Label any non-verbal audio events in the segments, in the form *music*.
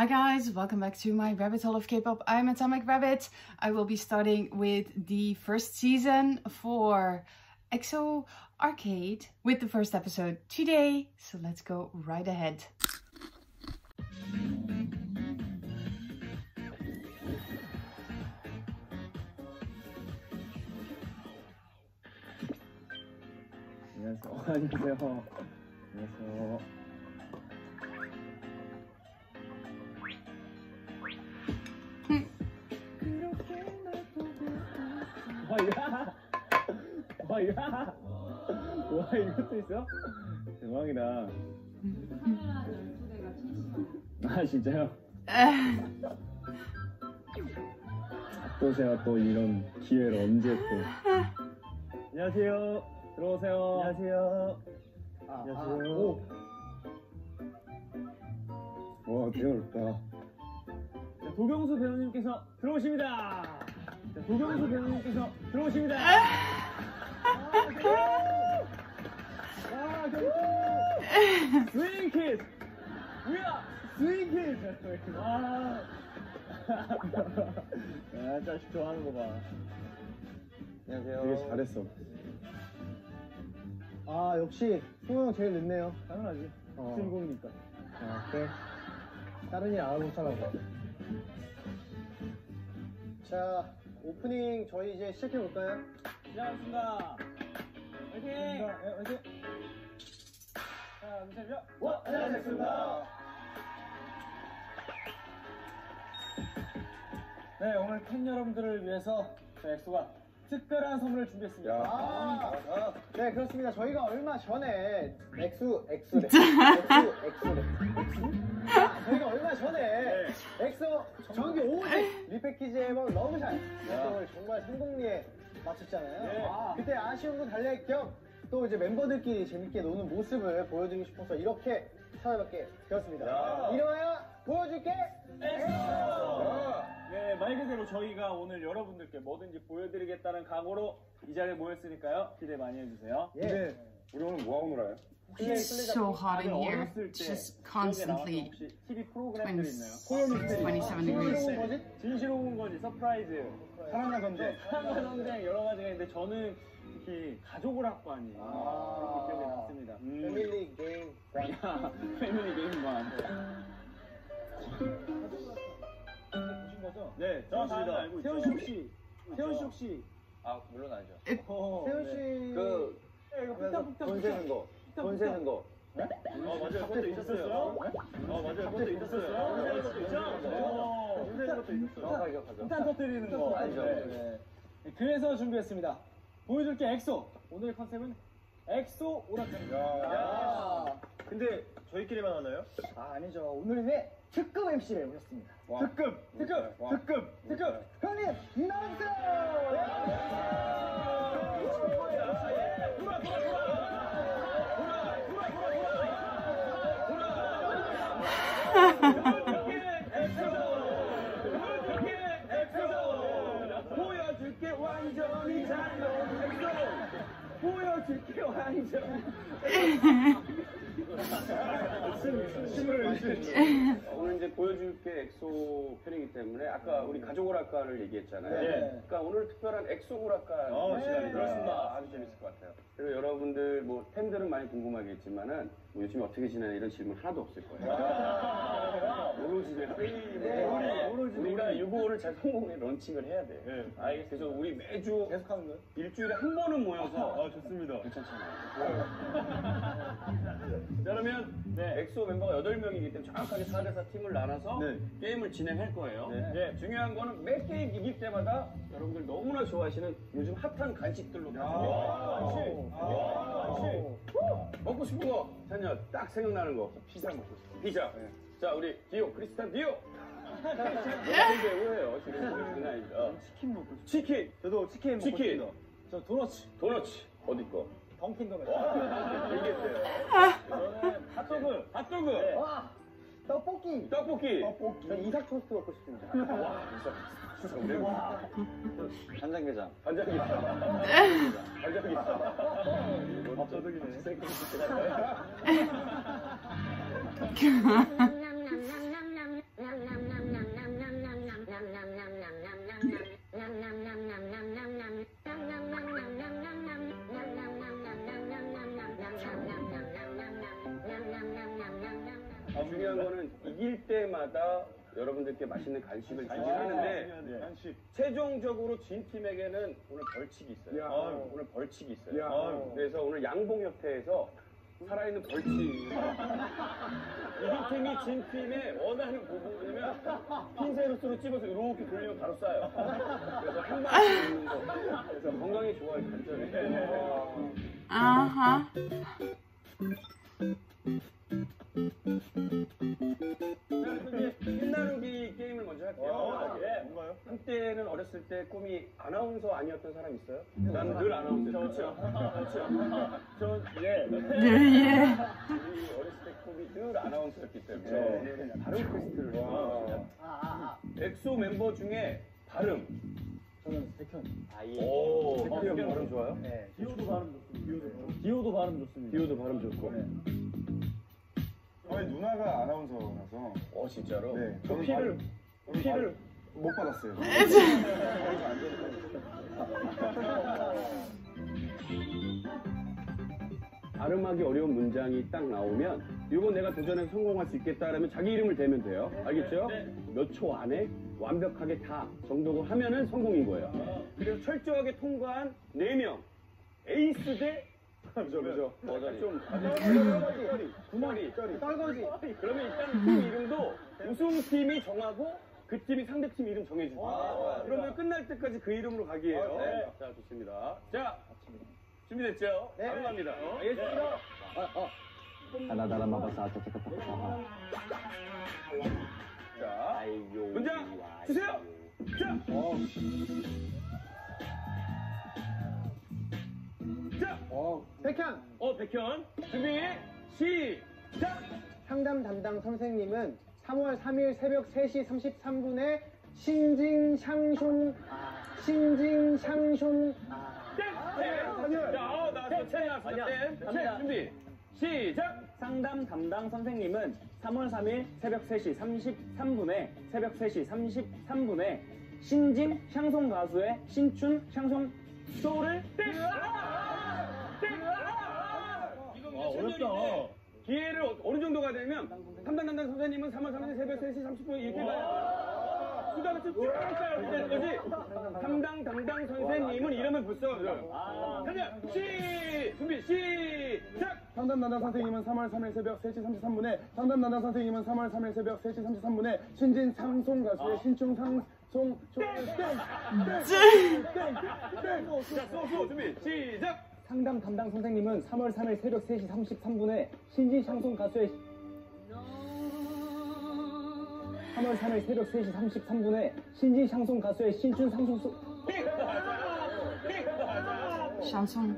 Hi guys, welcome back to my rabbit hole of K-pop. I'm Atomic Rabbit. I will be starting with the first season for EXO Arcade with the first episode today. So let's go right ahead. 안녕하세요. 안녕하세요. *laughs* 와야 와야 와 이것도 있어? 대박이다. 아 진짜요? 또 제가 또 이런 기회를 언제 또 안녕하세요. 들어오세요. 안녕하세요. 안녕하세요. 오. 와, 되게 어렵다. 자, 도경수 배우님께서 들어오십니다. 자, 도경수 배우님께서 들어오십니다. 아, 경수! 스윙키즈! 우야! 스윙키즈! 와! 야, 자식 좋아하는 거 봐. 안녕하세요. 되게 잘했어. 아 역시 승호 형 제일 늦네요. 당연하지. 어. 주인공이니까. 아, 그래. 다른 일 알아보자라고. 자 오프닝 저희 이제 시작해 볼까요? 시작하겠습니다. 화이팅! 네, 화이팅! 하나, 둘, 셋, 넷. 와, 시작하겠습니다. 네, 오늘 팬 여러분들을 위해서 저희 엑소가 특별한 선물을 준비했습니다. 아, 네 그렇습니다. 저희가 얼마 전에 엑수 엑수래 엑수 엑수래 엑수? 아, 저희가 얼마 전에 엑소 5집 repackage 앨범 러브샷 활동을 정말 성공리에 마쳤잖아요. 네. 아, 그때 아쉬움도 달랠 겸 또 이제 멤버들끼리 재밌게 노는 모습을 보여드리고 싶어서 이렇게 찾아뵙게 되었습니다. 야. 이름하여 보여줄게 네, 말 그대로 저희가 오늘 여러분들께 뭐든지 보여드리겠다는 각오로 이 자리에 모였으니까요. 기대 많이 해주세요. 예. 우리 오늘 뭐 하고 놀아요? It's so hot in here. Just constantly 남았던 혹시 TV 프로그램들 있나요? 20 코요 미스테리. 27 degrees. 거지? 진실로운 거지 서프라이즈 사랑과 전쟁 사랑과 전쟁 여러 가지가 있는데 저는 특히 가족을 학고 아니 아. 그렇게 기억에 남습니다 음. 패밀리 게임 야, 패밀리 게임만 보신 거죠? 네 정확합니다 세훈 씨 혹시 세훈 씨 혹시 아 물론 알죠. 어, 세훈 네. 씨그 돈 세는 거, 돈 세는 거. 어 맞아요. 그것도 있었어요? 어 맞아요. 그것도 있었어요. 돈 세는 것도 있죠? 어, 돈 세는 것도 있었어요. 폭탄 터뜨리는 거. 알죠. 네. 네, 그래서 준비했습니다. 보여줄게 엑소. 오늘 컨셉은 엑소 오락관입니다 야. 근데 저희끼리만 하나요? 아 아니죠. 오늘은 특급 MC를 모셨습니다. 특급 특급 와. 특급 특급. 형님 나와주세요 보여줄게 완전히 잘못 엑소 보여줄게 완전히 오늘 이제 보여줄 게 엑소 편이기 때문에 아까 우리 가족오락관을 얘기했잖아요. 네. 그러니까 오늘 특별한 엑소 오락관 어, 시간이 네, 그렇습니다. 아주 재밌을 것 같아요. 그리고 여러분들 뭐 팬들은 많이 궁금하겠지만은 뭐 요즘에 어떻게 지내냐 이런 질문 하나도 없을 거예요. 오로지 이제 네, 우리, 오로지 우리가 우리. 이거를 잘 성공리에 런칭을 해야 돼. 네. 알겠어. 그래서 우리 매주 계속 하는 거예요? 일주일에 한 번은 모여서 아 좋습니다 괜찮잖아요. 자, 그러면 네. 엑소 멤버가 8명이기 때문에 정확하게 4대4 팀을 나눠서 네. 게임을 진행할 거예요. 네. 네, 중요한 거는 매 게임 이길 때마다 여러분들 너무나 좋아하시는 요즘 핫한 간식들로. 아, 간식. 먹고 싶은 거, 찬열 딱 생각나는 거. 피자 먹고 싶어. 피자. 자, 우리 디오, 크리스찬 디오. 너무 배우예요. 지금 보여주는 아이가. 치킨 먹고 싶어 치킨, 저도 치킨 먹고 치킨. 싶습니다 저 도너츠 도너츠. 어디 거? 던킨 도너츠 얘기했어요. 저는 핫도그 핫도그 네. 와 떡볶이. 떡볶이. 떡볶이. 저 이삭 토스트 먹고 싶습니다. 진짜. 오래 간장게장. 간장이 있어. 간장이 있어. 밥도둑이네 중요한 거는 이길 때마다 여러분들께 맛있는 간식을 주긴 아, 하는데 네. 간식. 최종적으로 진 팀에게는 오늘 벌칙이 있어요. 야. 아유, 오늘 벌칙이 있어요. 야. 아유, 그래서 오늘 양봉협회에서 살아있는 벌칙. 이긴 팀이 진 팀의 원하는 부분이면 핀셋으로 찝어서 이렇게 돌리면 바로 쏴요. 그래서 한 방에 있는 거. 그래서 건강에 좋아요, 단점이. 아하. 자, 그럼 이제 팀 나누기 게임을 먼저 할게요. 아, 예. 뭔가요? 한때는 어렸을 때 꿈이 아나운서 아니었던 사람 있어요? 나는 늘 아나운서였죠. 그렇죠. 전 예. 예, 예. 우리 어렸을 때 꿈이 늘 아나운서였기 때문에 네. 오늘은 발음 테스트를 와. 해보겠습니다. 엑소 멤버 중에 발음. 저는 백현. 오, 백현 발음 좋아요? 네. 디오도 발음 좋습니다. 디오도 발음 좋습니다. 디오도 발음 좋고. 저희 누나가 아나운서라서 어 진짜로? 네, 그 저는 피를 발음- 피를 못 받았어요. *laughs* *laughs* *laughs* 발음하기 어려운 문장이 딱 나오면 이거 내가 도전해서 성공할 수 있겠다라면 자기 이름을 대면 돼요. 알겠죠? 몇 초 안에 완벽하게 다 정도로 하면은 성공인 거예요. 그래서 철저하게 통과한 4명. 에이스 대 그죠 그죠. 맞아 좀 쩌리. 구머리. 쩌리. 떨거지. 그러면 일단 팀 이름도 우승팀이 정하고 그 팀이 상대 팀 이름 정해주고 그러면 끝날 때까지 그 이름으로 가기예요. 네. 자 좋습니다. 자 준비됐죠? 네. 바로 갑니다 알겠습니다 하나다라 마바사 아따따따. 자 문장 주세요 자 자, 어. 백현. 어, 백현. 준비, 시작! 상담 담당 선생님은 3월 3일 새벽 3시 33분에 신징샹숑 신징샹숑 땡! 자, 어. 땡 나왔어. 땡. 땡. 준비, 시작! 상담 담당 선생님은 3월 3일 새벽 3시 33분에 새벽 3시 33분에 신진 샹송 가수의 신춘 샹송 쇼를 땡! 땡! 이거 몇 어렵다. 기회를 어- 어느 정도 가야 되면 담당 담당 선생님은 3월 3일 새벽 3시 30분 이렇게 가요. 수다가 쭉 가야 되는 거지. 담당 담당 선생님은 이러면 벌써 하냐 시 준비 시작. 상담 담당 선생님은 3월 3일 새벽 3시 33분에 상담 담당 선생님은 3월 3일 새벽 3시 33분에 신진 상송 가수의 신충 상송 자, 소소 준비 시작. 상담 담당 선생님은 3월 3일 새벽 3시 33분에 신진 샹송 가수의 3월 3일 새벽 3시 33분에 신진 샹송 가수의 신춘 샹송 쇼 Chanson.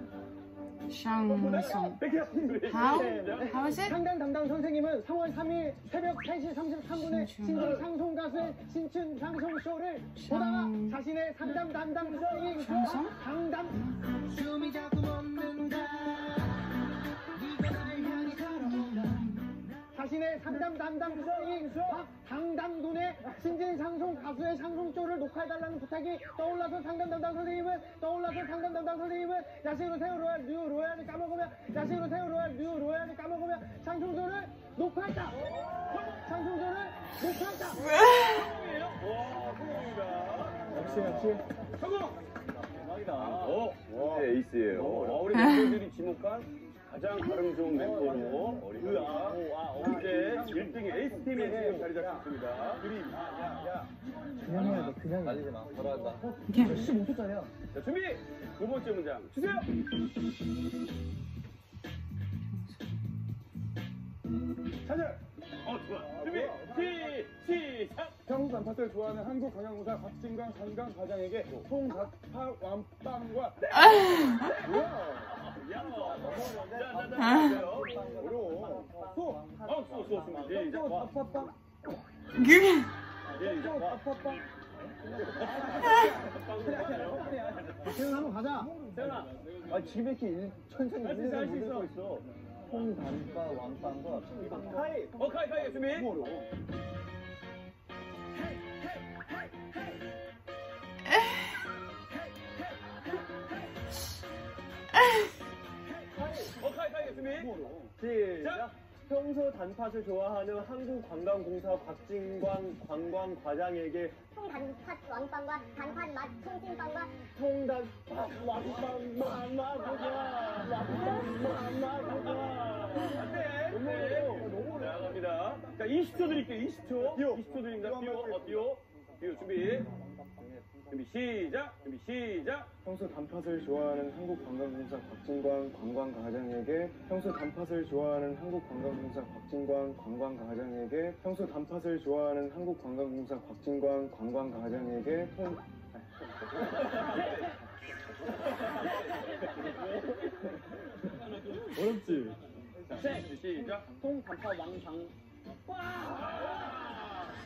Chanson. How? How is it? 상담 담당 선생님은 3월 3일 새벽 3시 33분에 신진 샹송 가수의 신춘 샹송 쇼를 보다가 자신의 상담 담당 선생님 샹송? 상담 자 신의 상담 담당 선생님 당당 눈에 신진 상송 가수의 상송쇼를 녹화해달라는 부탁이 떠올라서 상담 담당 선생님은 떠올라서 상담 담당 선생님은 야식으로 새우 로얄 뉴 로얄을 까먹으며 야식으로 새우 로얄 뉴 로얄을 까먹으며 상송쇼를 녹화했다. 상송쇼를 녹화했다. 역시 역시. 성공. 어, 네, 에이스예요. 어, 우리 멤버들이 지목한 가장 발음 좋은 멤버로 우리가 현재 1등 에이스 팀에 지금 자리 잡혔습니다. 그냥 해야 돼 그냥 날리지 마 돌아간다 Okay. 15초짜리야 자, 준비. 두 번째 문장 주세요. 찬열. 어, 좋아. 준비. 시, 시작. 한국 간파를 좋아하는 한국 강양무사 박진강 강강 과장에게 통각파 완빵과 야. 자, 자, 자, 자. 어려워 소 어, 쏘, 쏘, 준비. 시작. 와. 아빠빠 Good. 시작. 와. 아빠빠 세훈 한번 가자 세훈아. 아 지금 이렇게 일- 천천히 할수 있어, 할수 있어. 있어 통단과 왕빵과 카이. 어, 카이, 카이. 준비. 어, 카이, 카이. 준비. 시작. 평소 단팥을 좋아하는 한국관광공사 곽진광 관광과장에게 통단팥 왕빵과 단팥 맛 통찐빵과 통단팥 왕빵 왕빵 맛 네. 자, 갑니다. 자, 20초 드릴게요. 20초. 20초 드립니다. 띄워, 어, 띄워. 띄워, 준비. 준비, 시작. 준비, 시작. 평소 단팥을 좋아하는 한국관광공사 곽진광 관광과장에게 평소 단팥을 좋아하는 한국관광공사 곽진광 관광과장에게 평소 단팥을 좋아하는 한국관광공사 곽진광 관광과장에게 통 *laughs* 어렵지? 자, 준비, 시작. 통단팥 왕방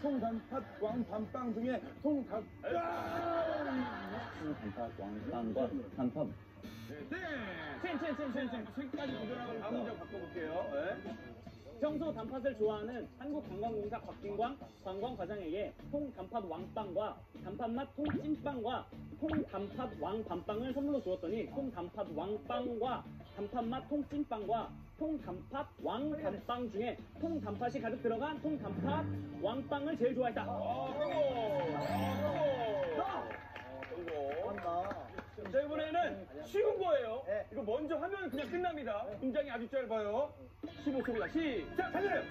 통단팥 왕밤빵 중에 통단 단팥 왕빵과 단팥 첸첸첸첸첸. 색까지 도전하고 다음 문제 바꿔볼게요. 네. 평소 단팥을 좋아하는 한국관광공사 곽진광 관광과장에게 통단팥 왕빵과 단팥맛 통찐빵과 통단팥 왕밤빵을 선물로 주었더니 통단팥 왕빵과 단팥맛 통찐빵과 통단팥 왕밤빵 중에 통단팥이 가득 들어간 통단팥 왕빵을 제일 좋아했다. 아, 성공. 아, 성공. 한다 자, 이번에는 쉬운 거예요. 네. 이거 먼저 하면 그냥 끝납니다. 문장이 아주 짧아요. 15초입니다. 시작! 달려요!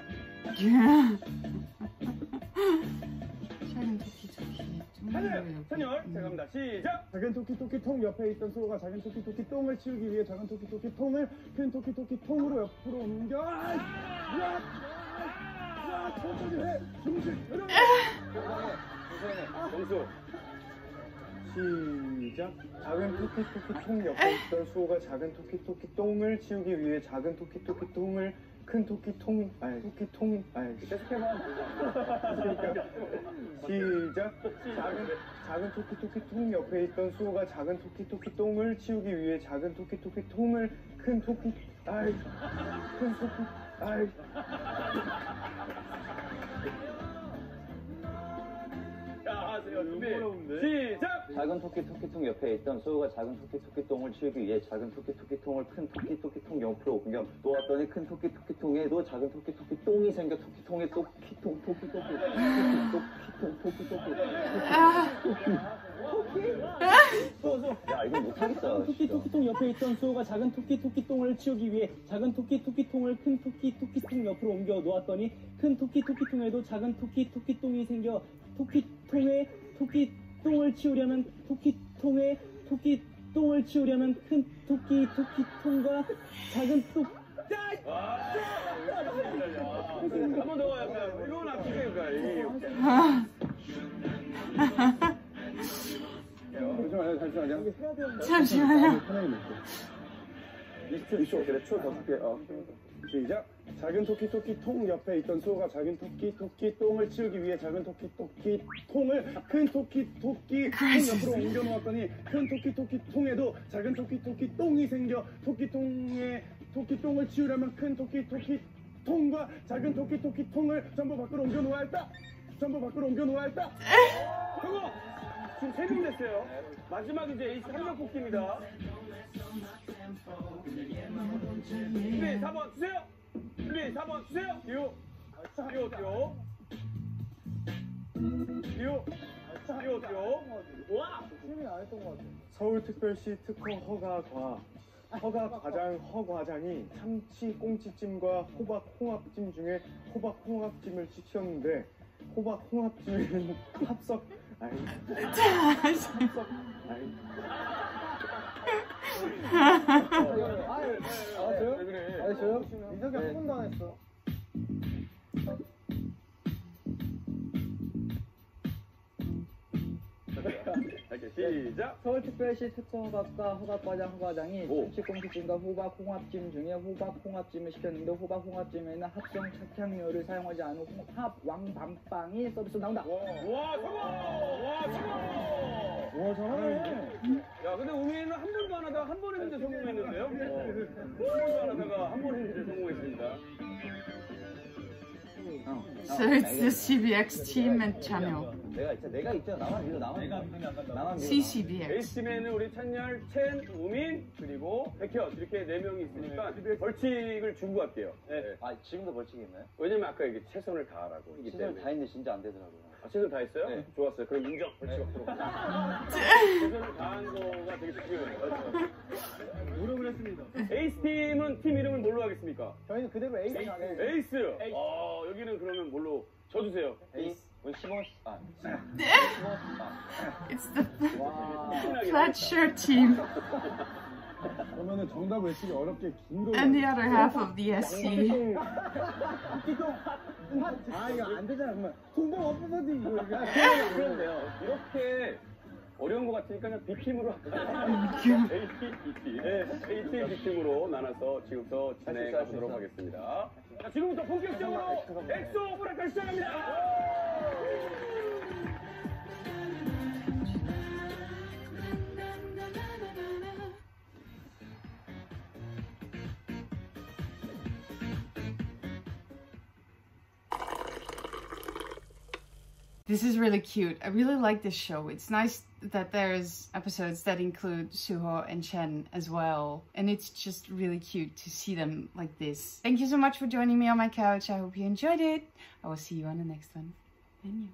작은 토끼 토끼 달려요! 찬열! 자, 갑니다. 시작! 작은 토끼 토끼 통 옆에 있던 소가 작은 토끼 토끼 똥을 치우기 위해 작은 토끼 토끼 통을 큰 토끼 토끼 통으로 옆으로 옮겨 아! 야! 야! 천천히 해! 중심! 이러면 점수. 시작. 작은 토끼토끼 통 옆에 있던 수호가 작은 토끼토끼 똥을 치우기 위해 작은 토끼토끼 똥을 큰 토끼 통 아니 토끼 통 아니 계속해봐. 시작. 작은 작은 토끼토끼 통 옆에 있던 수호가 작은 토끼토끼 똥을 치우기 위해 작은 토끼토끼 통을 큰 토끼 아이 큰 토끼 아이 준비. 시작! 작은 토끼 토끼통 옆에 있던 소우가 작은 토끼 토끼통을 치우기 위해 작은 토끼 토끼통을 큰 토끼 토끼통 옆으로 옮겨 놓았더니 큰 토끼 토끼통에도 작은 토끼 토끼똥이 생겨 토끼통에 토끼통 토끼 토끼 토끼통 토끼 토끼 야 이거 못하겠다 토끼 진짜. 토끼통 옆에 있던 수호가 작은 토끼 토끼통을 치우기 위해 작은 토끼 토끼통을 큰 토끼 토끼통 옆으로 옮겨 놓았더니 큰 토끼 토끼통에도 작은 토끼 토끼똥이 생겨 토끼통에 토끼똥을 치우려는 토끼통에 토끼똥을 치우려는 큰 토끼 토끼통과 작은 토 한번 더 가요. 이건 아끼세요. 잠시만요 잠시만요. 잠시만요. 20초 20초 그래 초더 줄게. 어. 시작. 작은 토끼 토끼 통 옆에 있던 소가 작은 토끼 토끼 똥을 치우기 위해 작은 토끼 토끼 통을 큰 토끼 토끼 통 옆으로 옮겨 놓았더니 큰 토끼 토끼 통에도 작은 토끼 토끼 똥이 생겨 토끼 통에 토끼 똥을 치우려면 큰 토끼 토끼 통과 작은 토끼 토끼 통을 전부 밖으로 옮겨 놓아야 했다. 전부 밖으로 옮겨 놓아야 했다. 성공! 지금 세 명 됐어요. 마지막 이제 에이스 한명 뽑기입니다. 준비 4번 주세요. 준비 4번 주세요. 듀오. 듀오, 듀오. 듀오. 듀오, 듀오. 와! 팀이 안 했던 것 같아 서울특별시 특허 허가 과 허가 과장 허 과장이 참치 꽁치찜과 호박 홍합찜 중에 호박 홍합찜을 시켰는데 호박 홍합찜에는 *laughs* 합석 아 저요? 왜 그래? 아 저요? 민석이 한 번도 안 했어 이렇게 시작. 서울특별시 특허허가과 허가과장 허과장이 오. 참치꽁치찜과 호박 홍합찜 중에 호박 홍합찜을 시켰는데 호박 홍합찜에는 합성 착향료를 사용하지 않은 홍합 왕밤빵이 서비스 나온다. 와, 성공! 와, 성공! 와 잘하네 야, 근데 우미는 한 번도 안 하다가 한 번 했는데 성공했는데요? 한 번도 안 하다가 한 번 했는데 성공했습니다. So it's the CBX team and channel. 내가 있잖아. 내가 있잖아. 나만 믿어. 나만 내가 안 간다. 나만 믿어. CCBX. A팀에는 우리 찬열, 첸, 우민, 그리고 백현 이렇게 네 명이 있으니까 벌칙을 주고 갈게요. 네. 아 지금도 벌칙이 있나요? 왜냐면 아까 이게 최선을 다하라고 이기 시설 때문에. 다 했는데 진짜 안 되더라고요. 아, 최선 다 했어요? 네. 좋았어요. 그럼 인정. 벌칙 없도록. *laughs* 최선을 다한 거가 되게 중요해요. *laughs* 노력을 했습니다. 에이스 팀은 팀 이름을 뭘로 하겠습니까? 저희는 그대로 에이스 안에 에이스. 어, 여기는 그러면 뭘로 쳐주세요. 에이스. 시몬 씨. 아. It's the plaid shirt team and the other half of the SC. 아 이거 안 되잖아 그러면 통보 없어서지 이거. 그런데요. 이렇게 어려운 것 같으니까 그냥 B팀으로 A, B팀. 네, A 팀, B팀으로 나눠서 지금부터 진행해 보도록. 하겠습니다. 자, 지금부터 본격적으로 엑소 오락관 시작합니다. This is really cute. I really like this show. It's nice that there's episodes that include Suho and Chen as well. And it's just really cute to see them like this. Thank you so much for joining me on my couch. I hope you enjoyed it. I will see you on the next one. And you.